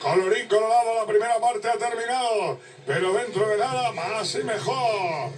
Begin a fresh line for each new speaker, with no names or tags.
Colorín colorado, la primera parte ha terminado, pero dentro de nada, más y mejor.